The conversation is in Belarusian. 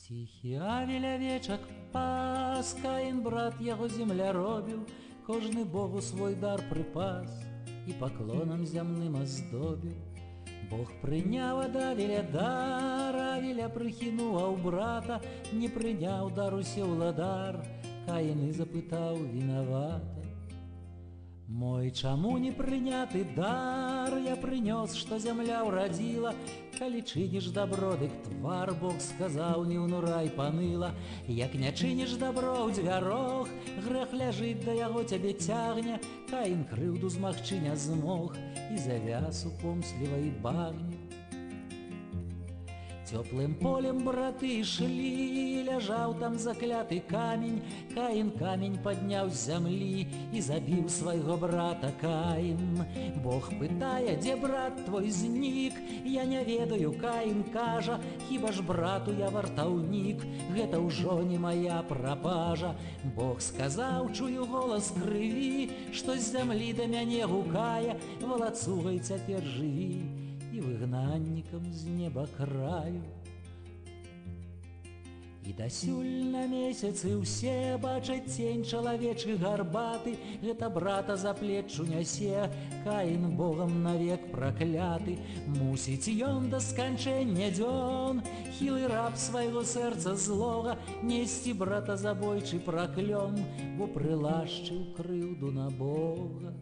Ціхі авеля вечак пас, Каін брат яго земля робіў, Кожны Богу свой дар прыпас і паклонам зямным аздобіў. Бог прыняў ад авеля дар, авеля прыхінуў, а ў брата не прыняў дар усе ўладар, Каін і запытаў вінавата. Мой чаму не прыняты дар я прынёс, што зямля ўрадзіла, Калі чыніш дабро, дык твар Бог сказаў не ўнурай паныла, Як не чыніш дабро ў дзвярох, грэх ляжыць да яго цябе цягне, Каін крыўду змагчы не змог і завяз у помслівай багне. Цёплым полем браты ішлі, ляжаў там закляты камень, Каін камень падняў з зямлі і забіў свайго брата Каін. Бог пытае, дзе брат твой знік, Я не ведаю, Каін кажа, хіба ж брату я вартаўнік, Гэта ўжо не моя прапажа. Бог сказаў, чую голас крыві, што з зямлі да мяне гукае, валацугай цяпер жыві і выгнаннікам з неба краю. І дасюль на месяцы ўсе бачаць цень чалавечы гарбаты, Гэта брата за плеччу нясе, Каін Богам навек пракляты, Мусіць ён да сканчэння дзён, Хілы раб свайго сэрца злога, несці брата забойчы праклён, бо прылашчыў крыўду на Бога.